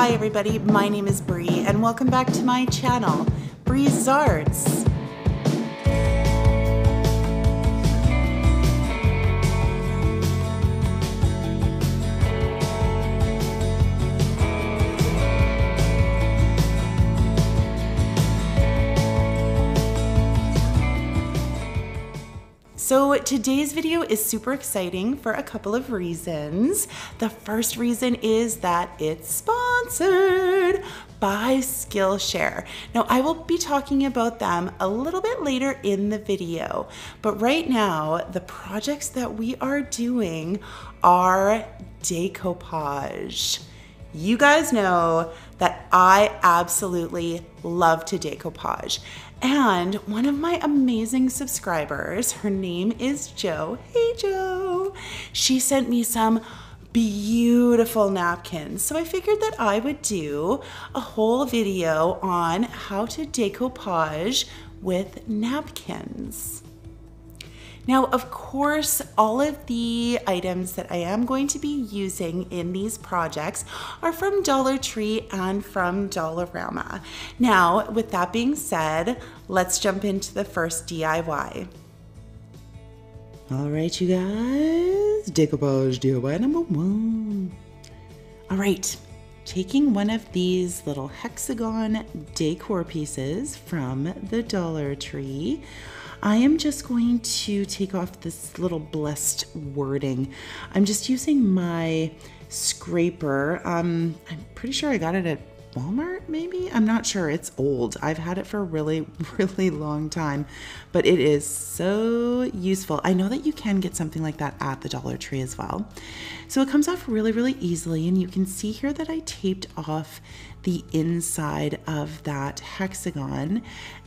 Hi everybody, my name is Bree and welcome back to my channel, Breeze Arts. So today's video is super exciting for a couple of reasons. The first reason is that it's sponsored by Skillshare. Now I will be talking about them a little bit later in the video, but right now the projects that we are doing are decoupage. You guys know that I absolutely love to decoupage. And one of my amazing subscribers, her name is Joe. Hey, Joe. She sent me some beautiful napkins. So I figured that I would do a whole video on how to decoupage with napkins. Now, of course, all of the items that I am going to be using in these projects are from Dollar Tree and from Dollarama. Now, with that being said, let's jump into the first DIY. All right, you guys, decoupage DIY number one. All right, taking one of these little hexagon decor pieces from the Dollar Tree, I am just going to take off this little blessed wording. I'm just using my scraper. Um, I'm pretty sure I got it at Walmart, maybe? I'm not sure. It's old. I've had it for a really, really long time, but it is so useful. I know that you can get something like that at the Dollar Tree as well. So it comes off really, really easily, and you can see here that I taped off the inside of that hexagon,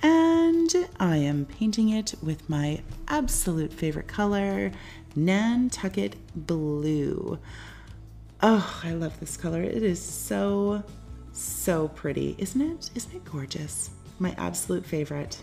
and I am painting it with my absolute favorite color, Nantucket Blue. Oh, I love this color. It is so so pretty, isn't it? Isn't it gorgeous? My absolute favorite.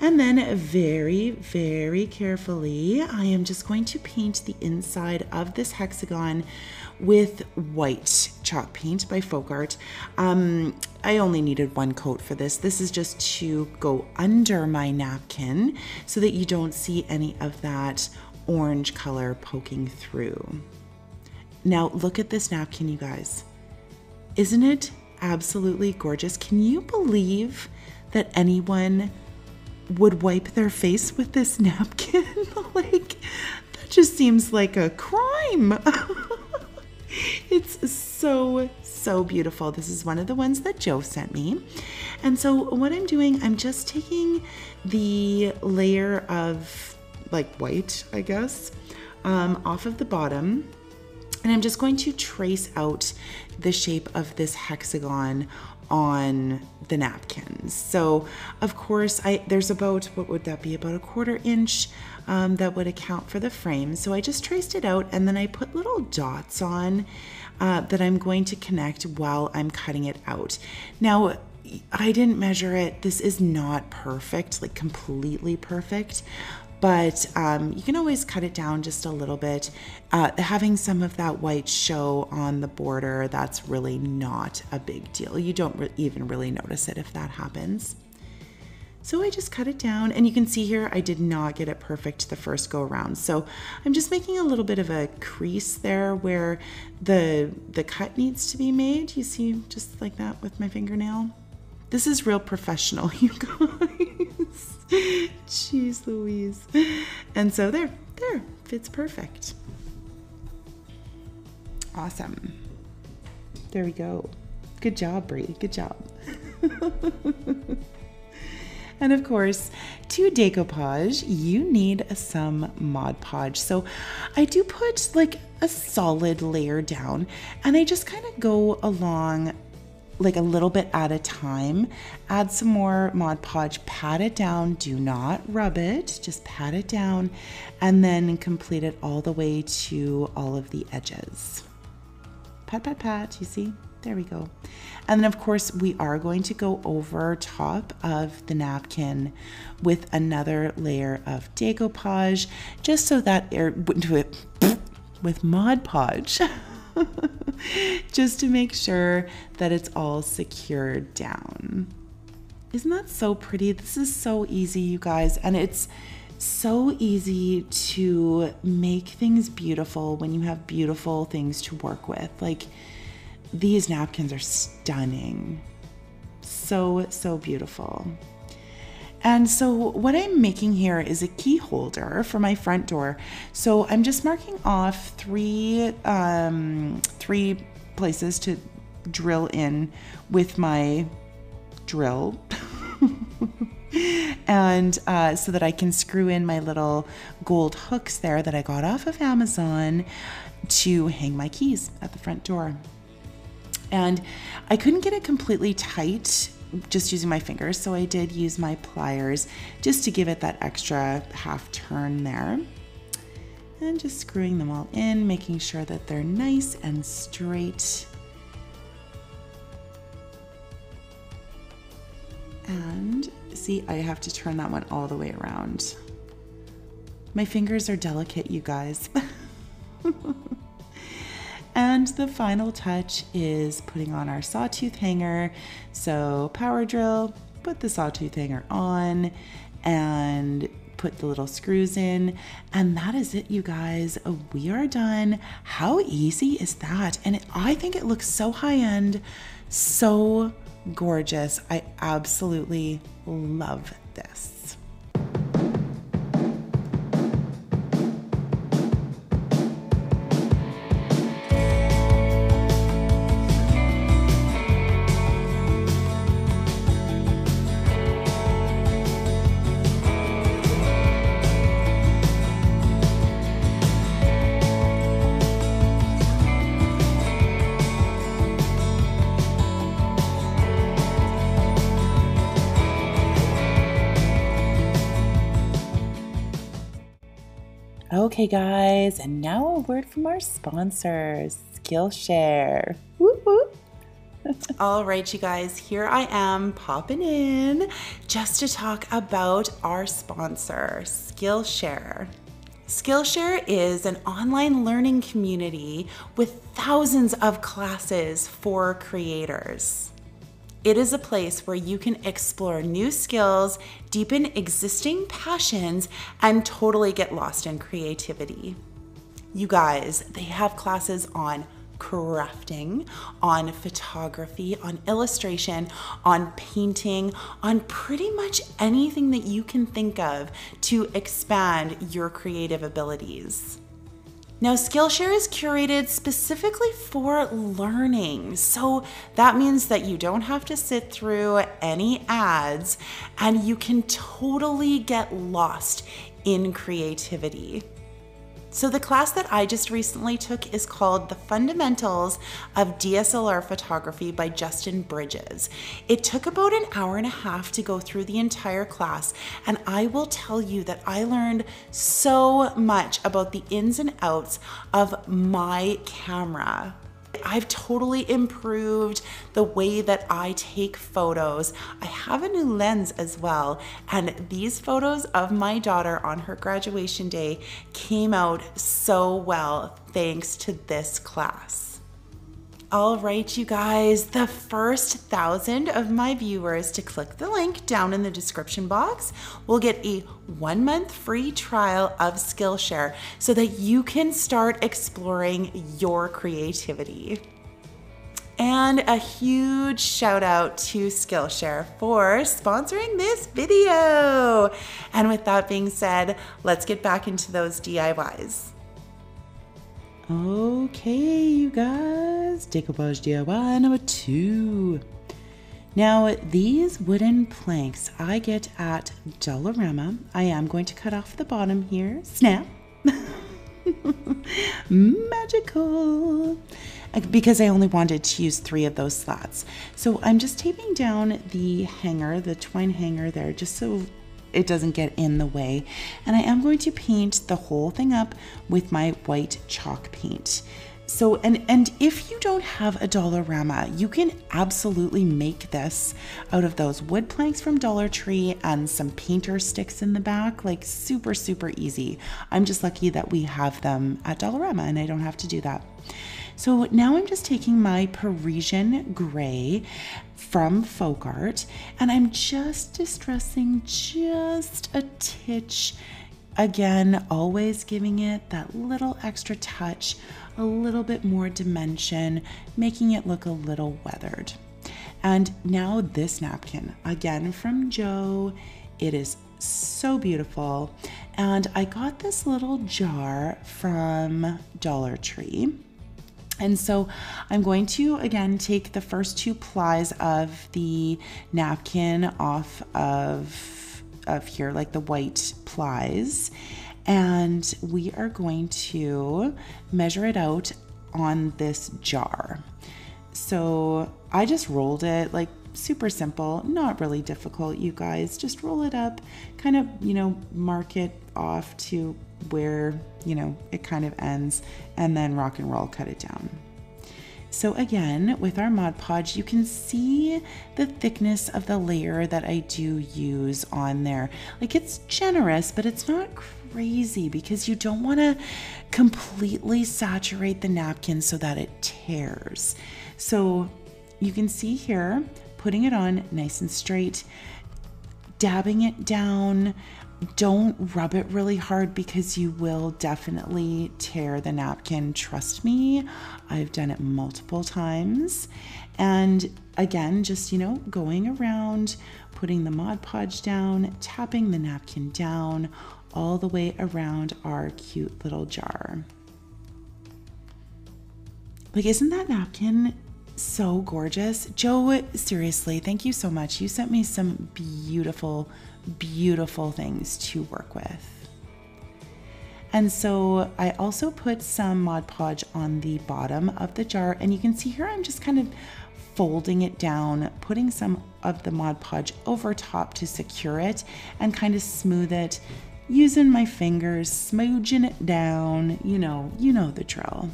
And then very, very carefully, I am just going to paint the inside of this hexagon with white chalk paint by Folk Art. Um, I only needed one coat for this. This is just to go under my napkin so that you don't see any of that orange color poking through. Now look at this napkin, you guys. Isn't it absolutely gorgeous? Can you believe that anyone would wipe their face with this napkin? like, that just seems like a crime. it's so, so beautiful. This is one of the ones that Joe sent me. And so, what I'm doing, I'm just taking the layer of like white, I guess, um, off of the bottom and I'm just going to trace out the shape of this hexagon on the napkins. So of course, I there's about, what would that be, about a quarter inch um, that would account for the frame. So I just traced it out and then I put little dots on uh, that I'm going to connect while I'm cutting it out. Now, I didn't measure it. This is not perfect, like completely perfect but um, you can always cut it down just a little bit. Uh, having some of that white show on the border, that's really not a big deal. You don't re even really notice it if that happens. So I just cut it down and you can see here I did not get it perfect the first go around. So I'm just making a little bit of a crease there where the, the cut needs to be made. You see just like that with my fingernail. This is real professional, you guys. Jeez Louise. And so there, there, fits perfect. Awesome. There we go. Good job, Bree. Good job. and of course, to decoupage, you need some Mod Podge. So I do put like a solid layer down and I just kind of go along like a little bit at a time. Add some more Mod Podge, pat it down, do not rub it, just pat it down, and then complete it all the way to all of the edges. Pat, pat, pat, you see? There we go. And then of course we are going to go over top of the napkin with another layer of decoupage, just so that air, with Mod Podge. just to make sure that it's all secured down. Isn't that so pretty? This is so easy, you guys, and it's so easy to make things beautiful when you have beautiful things to work with. Like these napkins are stunning. So, so beautiful. And so what I'm making here is a key holder for my front door. So I'm just marking off three, um, three places to drill in with my drill. and uh, so that I can screw in my little gold hooks there that I got off of Amazon to hang my keys at the front door. And I couldn't get it completely tight just using my fingers, so I did use my pliers just to give it that extra half turn there. And just screwing them all in, making sure that they're nice and straight. And see, I have to turn that one all the way around. My fingers are delicate, you guys. and the final touch is putting on our sawtooth hanger. So power drill, put the sawtooth hanger on and put the little screws in. And that is it, you guys. We are done. How easy is that? And it, I think it looks so high end, so gorgeous. I absolutely love this. Okay, guys, and now a word from our sponsors, Skillshare. All right, you guys, here I am popping in just to talk about our sponsor, Skillshare. Skillshare is an online learning community with thousands of classes for creators. It is a place where you can explore new skills, deepen existing passions, and totally get lost in creativity. You guys, they have classes on crafting, on photography, on illustration, on painting, on pretty much anything that you can think of to expand your creative abilities. Now, Skillshare is curated specifically for learning. So that means that you don't have to sit through any ads and you can totally get lost in creativity. So, the class that I just recently took is called The Fundamentals of DSLR Photography by Justin Bridges. It took about an hour and a half to go through the entire class, and I will tell you that I learned so much about the ins and outs of my camera. I've totally improved the way that I take photos. I have a new lens as well, and these photos of my daughter on her graduation day came out so well thanks to this class. All right, you guys, the first thousand of my viewers to click the link down in the description box will get a one month free trial of Skillshare so that you can start exploring your creativity. And a huge shout out to Skillshare for sponsoring this video. And with that being said, let's get back into those DIYs. Okay, you guys, decoupage DIY number two. Now, these wooden planks I get at Dollarama. I am going to cut off the bottom here. Snap. Magical. Because I only wanted to use three of those slots. So I'm just taping down the hanger, the twine hanger there, just so it doesn't get in the way. And I am going to paint the whole thing up with my white chalk paint. So, and, and if you don't have a Dollarama, you can absolutely make this out of those wood planks from Dollar Tree and some painter sticks in the back, like super, super easy. I'm just lucky that we have them at Dollarama and I don't have to do that. So now I'm just taking my Parisian gray from Folk Art and I'm just distressing just a titch. Again, always giving it that little extra touch, a little bit more dimension, making it look a little weathered. And now this napkin, again from Joe. It is so beautiful. And I got this little jar from Dollar Tree. And so I'm going to again take the first two plies of the napkin off of, of here, like the white plies. And we are going to measure it out on this jar. So I just rolled it like super simple, not really difficult, you guys. Just roll it up, kind of, you know, mark it off to where, you know, it kind of ends, and then rock and roll, cut it down. So again, with our Mod Podge, you can see the thickness of the layer that I do use on there. Like it's generous, but it's not crazy because you don't want to completely saturate the napkin so that it tears. So you can see here, putting it on nice and straight, dabbing it down. Don't rub it really hard because you will definitely tear the napkin. Trust me, I've done it multiple times. And again, just, you know, going around, putting the Mod Podge down, tapping the napkin down all the way around our cute little jar. Like, isn't that napkin so gorgeous. Joe, seriously, thank you so much. You sent me some beautiful, beautiful things to work with. And so I also put some Mod Podge on the bottom of the jar. And you can see here I'm just kind of folding it down, putting some of the Mod Podge over top to secure it and kind of smooth it using my fingers, smooching it down. You know, you know the drill.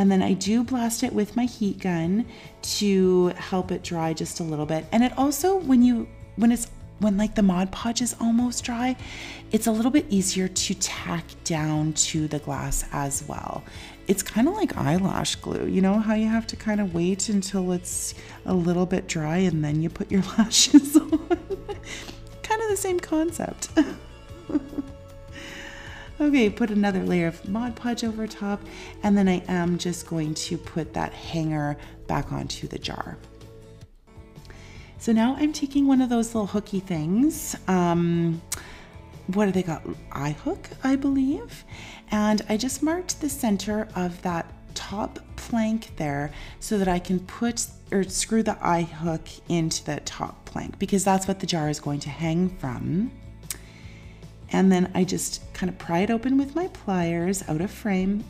And then I do blast it with my heat gun to help it dry just a little bit. And it also, when you, when it's, when like the Mod Podge is almost dry, it's a little bit easier to tack down to the glass as well. It's kind of like eyelash glue. You know how you have to kind of wait until it's a little bit dry and then you put your lashes on? kind of the same concept. Okay, put another layer of Mod Podge over top, and then I am just going to put that hanger back onto the jar. So now I'm taking one of those little hooky things. Um, what do they got? Eye hook, I believe. And I just marked the center of that top plank there so that I can put or screw the eye hook into the top plank because that's what the jar is going to hang from. And then I just kind of pry it open with my pliers out of frame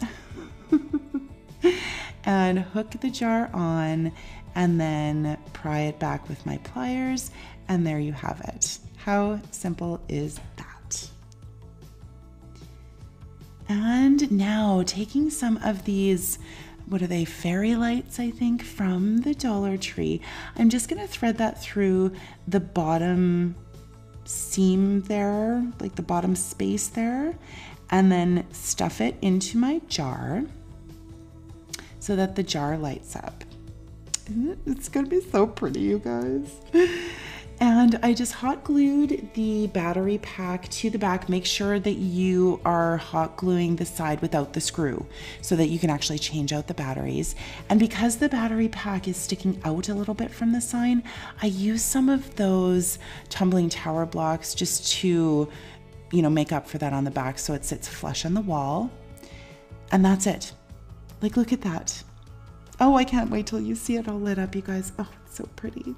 and hook the jar on and then pry it back with my pliers. And there you have it. How simple is that? And now taking some of these what are they fairy lights i think from the dollar tree i'm just going to thread that through the bottom seam there, like the bottom space there, and then stuff it into my jar so that the jar lights up. It's gonna be so pretty, you guys. And I just hot glued the battery pack to the back. Make sure that you are hot gluing the side without the screw so that you can actually change out the batteries. And because the battery pack is sticking out a little bit from the sign, I use some of those tumbling tower blocks just to, you know, make up for that on the back so it sits flush on the wall. And that's it. Like, look at that. Oh, I can't wait till you see it all lit up, you guys. Oh, it's so pretty.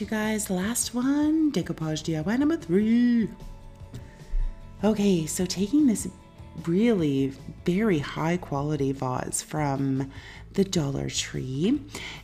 You guys, last one, decoupage DIY number three. Okay, so taking this really very high quality vase from the Dollar Tree,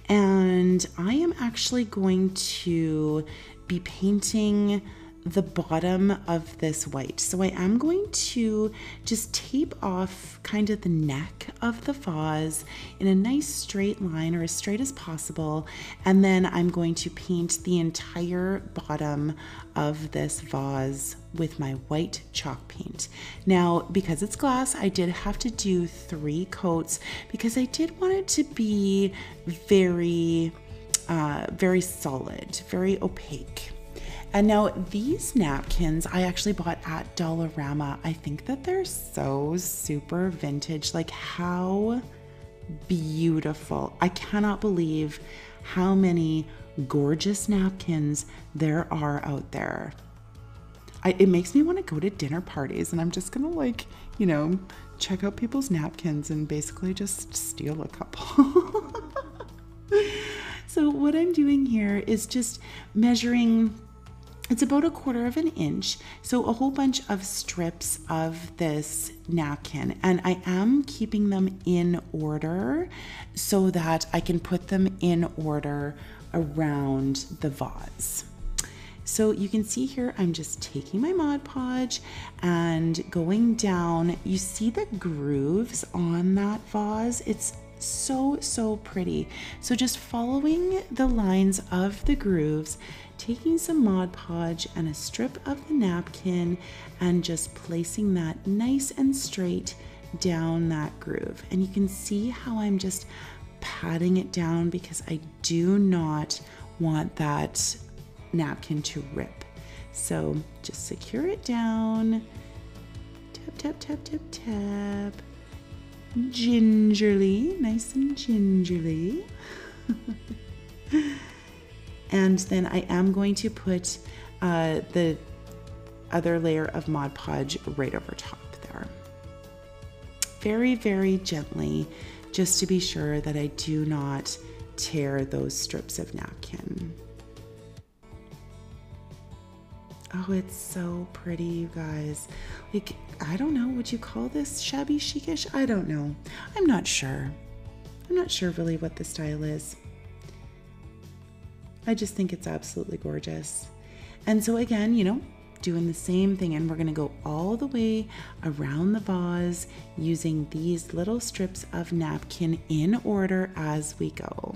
and I am actually going to be painting the bottom of this white. So I am going to just tape off kind of the neck of the vase in a nice straight line or as straight as possible. And then I'm going to paint the entire bottom of this vase with my white chalk paint. Now, because it's glass, I did have to do three coats because I did want it to be very, uh, very solid, very opaque. And now these napkins I actually bought at Dollarama. I think that they're so super vintage. Like how beautiful. I cannot believe how many gorgeous napkins there are out there. I, it makes me want to go to dinner parties and I'm just gonna like, you know, check out people's napkins and basically just steal a couple. so what I'm doing here is just measuring it's about a quarter of an inch, so a whole bunch of strips of this napkin, and I am keeping them in order so that I can put them in order around the vase. So you can see here, I'm just taking my Mod Podge and going down. You see the grooves on that vase? It's so, so pretty. So just following the lines of the grooves, taking some Mod Podge and a strip of the napkin and just placing that nice and straight down that groove. And you can see how I'm just patting it down because I do not want that napkin to rip. So just secure it down. Tap, tap, tap, tap, tap. Gingerly, nice and gingerly. And then I am going to put uh, the other layer of Mod Podge right over top there. Very, very gently, just to be sure that I do not tear those strips of napkin. Oh, it's so pretty, you guys. Like, I don't know, would you call this shabby chicish? I don't know. I'm not sure. I'm not sure really what the style is. I just think it's absolutely gorgeous. And so, again, you know, doing the same thing, and we're going to go all the way around the vase using these little strips of napkin in order as we go.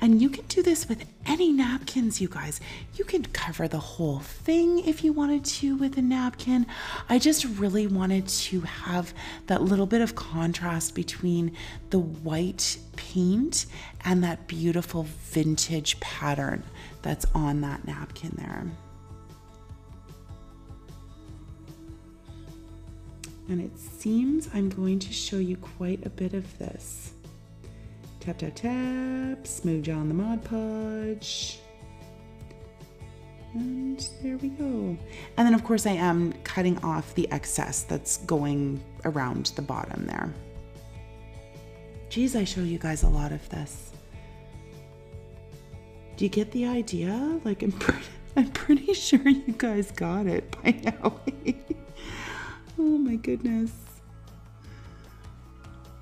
And you can do this with any napkins, you guys. You can cover the whole thing if you wanted to with a napkin. I just really wanted to have that little bit of contrast between the white paint and that beautiful vintage pattern that's on that napkin there. And it seems I'm going to show you quite a bit of this. Tap, tap, tap. Smooch on the Mod Podge. And there we go. And then, of course, I am cutting off the excess that's going around the bottom there. Geez, I show you guys a lot of this. Do you get the idea? Like, I'm pretty, I'm pretty sure you guys got it by now. oh my goodness.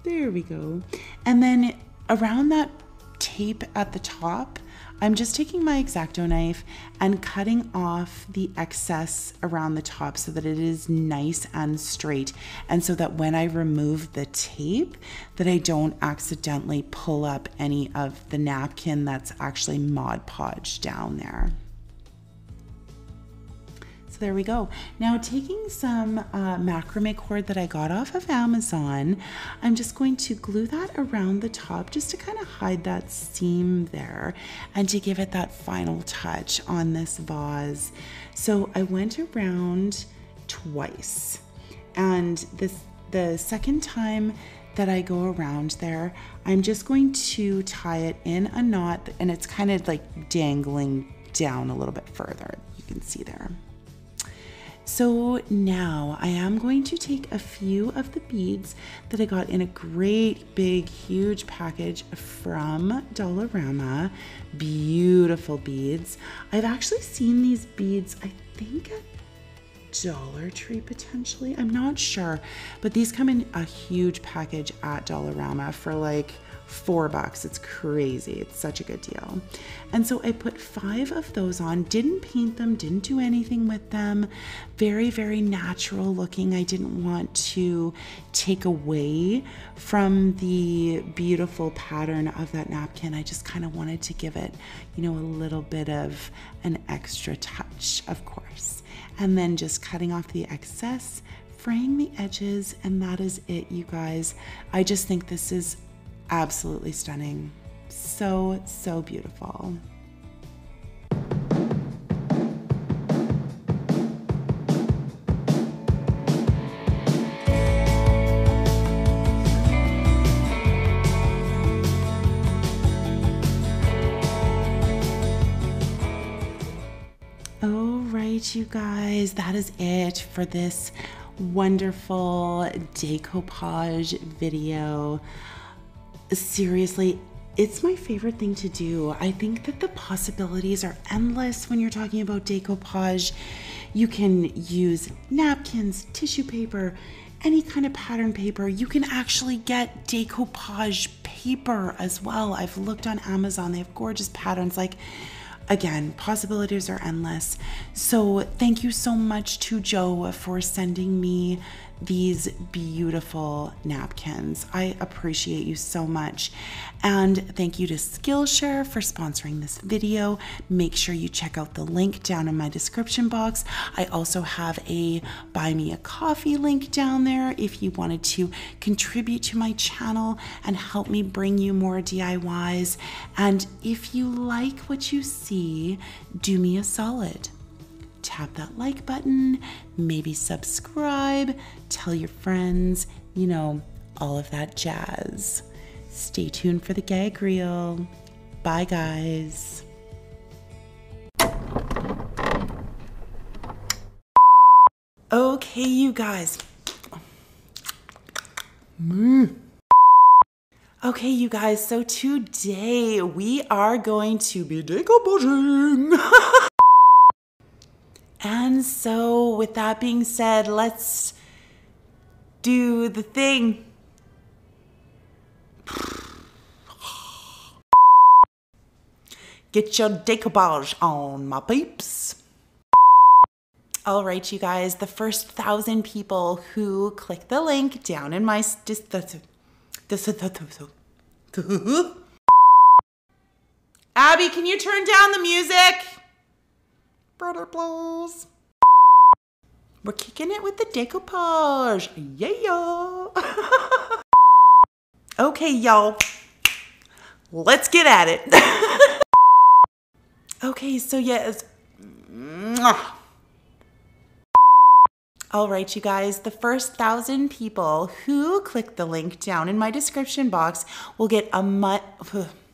There we go. And then around that tape at the top, I'm just taking my X-Acto knife and cutting off the excess around the top so that it is nice and straight and so that when I remove the tape that I don't accidentally pull up any of the napkin that's actually Mod Podge down there. So there we go. Now taking some uh, macrame cord that I got off of Amazon, I'm just going to glue that around the top just to kind of hide that seam there and to give it that final touch on this vase. So I went around twice and this the second time that I go around there, I'm just going to tie it in a knot and it's kind of like dangling down a little bit further. You can see there. So now I am going to take a few of the beads that I got in a great big huge package from Dollarama. Beautiful beads. I've actually seen these beads, I think at Dollar Tree potentially. I'm not sure, but these come in a huge package at Dollarama for like four bucks. It's crazy. It's such a good deal. And so I put five of those on, didn't paint them, didn't do anything with them. Very, very natural looking. I didn't want to take away from the beautiful pattern of that napkin. I just kind of wanted to give it, you know, a little bit of an extra touch, of course. And then just cutting off the excess fraying the edges, and that is it, you guys. I just think this is absolutely stunning. So, so beautiful. All right, you guys, that is it for this wonderful decoupage video seriously, it's my favorite thing to do. I think that the possibilities are endless when you're talking about decoupage. You can use napkins, tissue paper, any kind of pattern paper. You can actually get decoupage paper as well. I've looked on Amazon, they have gorgeous patterns. Like, again, possibilities are endless. So, thank you so much to Joe for sending me these beautiful napkins. I appreciate you so much. And thank you to Skillshare for sponsoring this video. Make sure you check out the link down in my description box. I also have a buy me a coffee link down there if you wanted to contribute to my channel and help me bring you more DIYs. And if you like what you see, do me a solid tap that like button, maybe subscribe, tell your friends, you know, all of that jazz. Stay tuned for the gag reel. Bye, guys. Okay, you guys. Mm. Okay, you guys, so today we are going to be decoupaging. And so, with that being said, let's do the thing. Get your decoupage on, my peeps. All right, you guys, the first thousand people who click the link down in my. Abby, can you turn down the music? Brother blows. We're kicking it with the decoupage. Yeah. okay, y'all. Let's get at it. okay, so yes. All right, you guys, the first thousand people who click the link down in my description box will get a month.